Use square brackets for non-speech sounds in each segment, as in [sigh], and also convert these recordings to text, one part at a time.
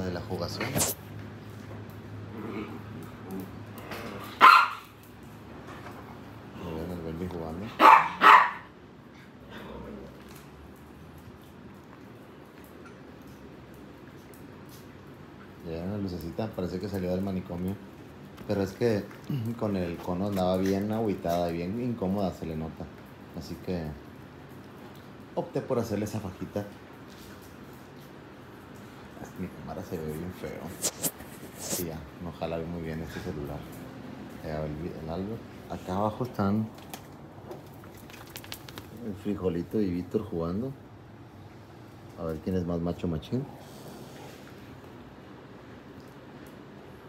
de la jugación. Muy el jugando. Ya una lucecita, parece que salió del manicomio. Pero es que [clears throat] con el cono andaba bien agüitada y bien incómoda, se le nota. Así que opté por hacerle esa fajita. Mi cámara se ve bien feo. Sí, ya, no jala muy bien este celular. El, el Albert. Acá abajo están el frijolito y Víctor jugando. A ver quién es más macho machín.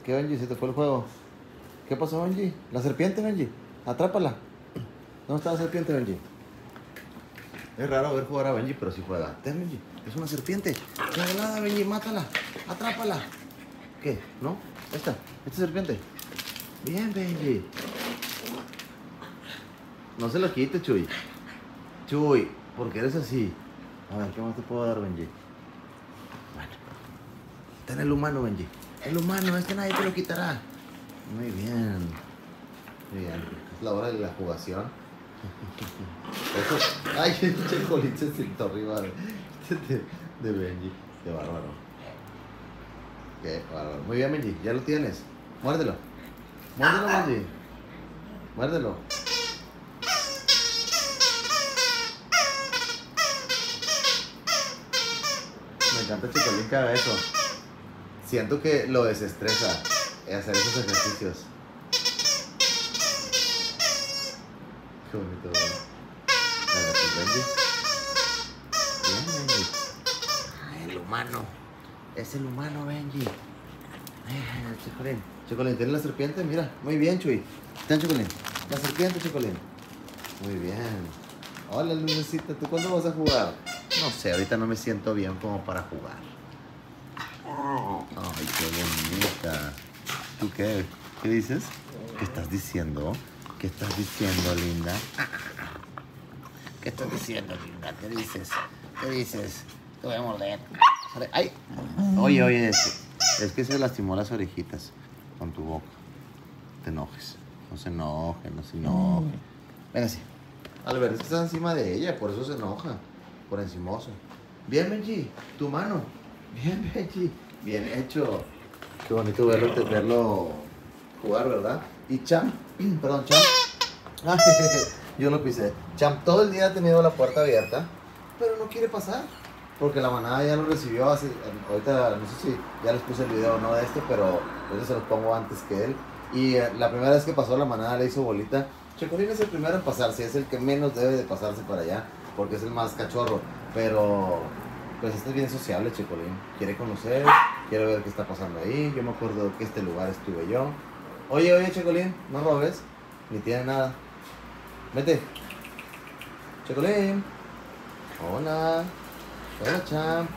¿Qué, Benji? ¿Se te fue el juego? ¿Qué pasó, Benji? La serpiente, Benji. Atrápala. ¿Dónde está la serpiente, Benji? Es raro ver jugar a Benji, pero sí juega. Ten, Benji. Es una serpiente. Ya volada, Benji. Mátala. Atrápala. ¿Qué? ¿No? Esta. Esta serpiente. Bien, Benji. No se lo quite, Chuy. Chuy, porque eres así. A ver, ¿qué más te puedo dar, Benji? Bueno. Ten el humano, Benji. El humano, este nadie te lo quitará. Muy bien. Muy bien. Es la hora de la jugación. [laughs] Ay, el [laughs] pinche colín se sentó arriba de, de, Benji. Qué bárbaro. Qué bárbaro. Muy bien, Benji. Ya lo tienes. Muérdelo. Muérdelo, Benji. Muérdelo. Me encanta Chicolín cada eso. Siento que lo desestresa hacer esos ejercicios. Qué bonito, ¿verdad? Benji. Benji. El humano. Es el humano, Benji. Ay, Chicolín. Chicolín, ¿tienes la serpiente? Mira, muy bien, Chuy. Ten, Chicolín. La serpiente, Chicolín. Muy bien. Hola, Lucecita, ¿tú cuándo vas a jugar? No sé, ahorita no me siento bien como para jugar. Ay, qué bonita. ¿Tú qué? ¿Qué dices? ¿Qué estás diciendo? ¿Qué estás diciendo, linda? ¿Qué estás diciendo, linda? ¿Qué dices? ¿Qué dices? Te voy a morder. ¡Ay! Oye, oye, es, es que se lastimó las orejitas con tu boca. Te enojes. No se enoje, no se enoje. Ven así. Albert, estás encima de ella, por eso se enoja. Por encimoso. Bien, Benji, tu mano. Bien, [laughs] Benji. Bien hecho. Qué bonito verlo, verlo jugar, ¿verdad? Y Cham, [clears throat] perdón, Cham. [laughs] Ay, [laughs] yo lo pisé. Cham todo el día ha tenido la puerta abierta, pero no quiere pasar. Porque la manada ya lo recibió hace. Ahorita no sé si ya les puse el video o no de este, pero se los pongo antes que él. Y eh, la primera vez que pasó la manada le hizo bolita. Checolín es el primero en pasarse, es el que menos debe de pasarse para allá, porque es el más cachorro. Pero pues este es bien sociable, Checolín. Quiere conocer, quiere ver qué está pasando ahí. Yo me acuerdo que este lugar estuve yo. Oye, oye, Checolín, no robes, ni tiene nada. Vete. Checolín. Hola. Hola, Champ.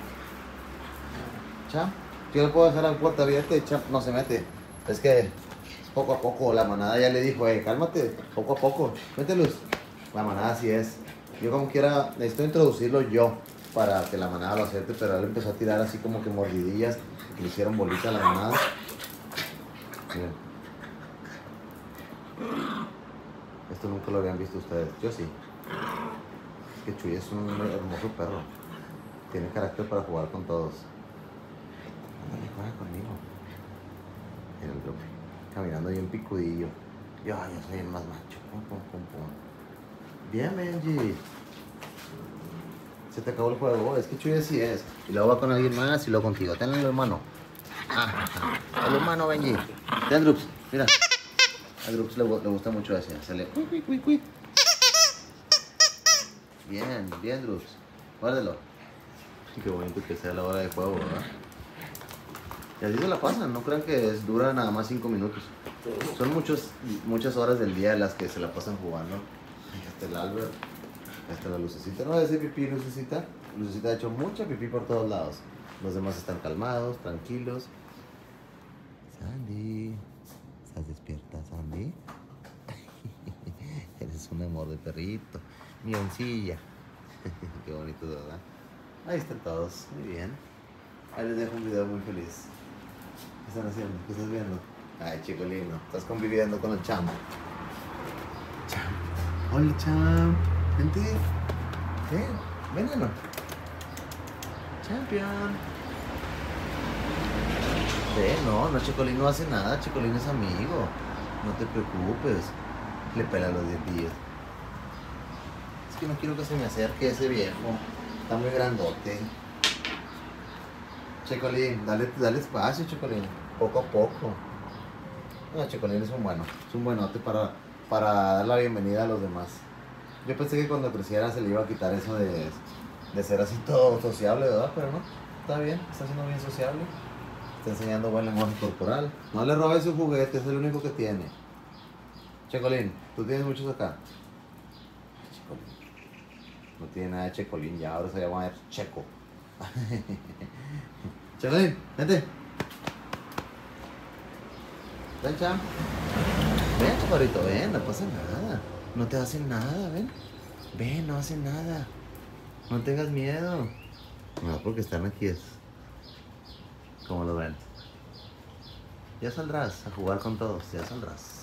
Champ. Yo le puedo dejar la puerta abierta y Champ no se mete. Es que poco a poco la manada ya le dijo, eh, cálmate, poco a poco. Luz. La manada así es. Yo como quiera, necesito introducirlo yo para que la manada lo acepte, pero él empezó a tirar así como que mordidillas, le hicieron bolita a la manada. Miren. Esto nunca lo habían visto ustedes, yo sí. Que Chuy es un hermoso perro. Tiene carácter para jugar con todos. Ándale, juega conmigo. El grupo. Caminando bien picudillo. Yo, yo soy el más macho. Pum, pum, pum, pum. Bien, Benji. Se te acabó el juego. Es que Chuy así es. Y luego va con alguien más y luego contigo. Tenle el hermano. Ah, el hermano, Benji. Ten, Drups. Mira. A Drups le, gusta mucho ese. Hacerle. Cui, cui, cui. Bien, bien, Drups. Guárdelo. Qué bonito que sea la hora de juego, ¿verdad? Y así se la pasan, no crean que es, dura nada más 5 minutos. Son muchos, muchas horas del día las que se la pasan jugando. Ahí está el Albert, está la lucecita. No hace pipí, lucecita. Lucecita ha hecho mucha pipí por todos lados. Los demás están calmados, tranquilos. Sandy, ¿estás despierta, Sandy? [laughs] Eres un amor de perrito. Mioncilla. [laughs] Qué bonito, ¿verdad? Ahí están todos, muy bien. Ahí les dejo un video muy feliz. ¿Qué están haciendo? ¿Qué estás viendo? Ay, chico lindo. Estás conviviendo con el chamo. Cham. Hola, cham. Vente. Ven. No. Champion. Ven, no, no, Chicolín no hace nada. Chicolín es amigo. No te preocupes. Le pela los dientillos. Que no quiero que se me acerque ese viejo. Está muy grandote. Chicolín, dale, dale espacio, Chicolín. Poco a poco. No, Chicolín es un bueno. Es un buenote para, para dar la bienvenida a los demás. Yo pensé que cuando creciera se le iba a quitar eso de, de ser así todo sociable, ¿verdad? Pero no. Está bien, está siendo bien sociable. Está enseñando buen lenguaje corporal. No le robes su juguete, es el único que tiene. Checolín, tú tienes muchos acá. No tiene nada de Checolín, ya ahora se llama Checo. [laughs] Checolín, vente. Ven, cham. Ven, chaparrito, ven, no pasa nada. No te hacen nada, ven. Ven, no hacen nada. No tengas miedo. No, porque están aquí es. Como lo ven. Ya saldrás a jugar con todos, ya saldrás.